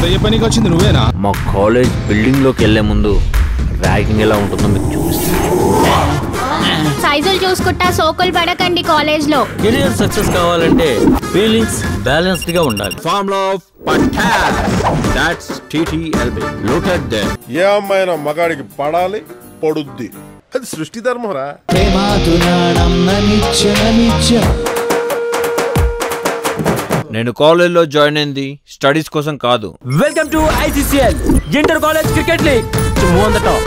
కథ చెప్పనీకి వచ్చింది నువ్వేనా? మా కాలేజ్ బిల్డింగ్లోకి వెళ్ళే ముందు ర్యాగింగ్ ఎలా ఉంటుందో మీకు చూపిస్తాను. సైజులు చూసుకుంటా సోకులు పడకండి కాలేజ్లో. కెరియర్ సక్సెస్ కావాలంటే ఫీలింగ్స్ బ్యాలెన్స్డ్గా ఉండాలి. Of Patel. That's TTLB. Look at them. ఏ అమ్మాయినా మగాడికి పడాలి పడుద్ది. అది సృష్టి ధర్మరా నేను కాలేజీలో జాయిన్ అయింది స్టడీస్ కోసం కాదు. Welcome to ICCL inter college cricket league move on the top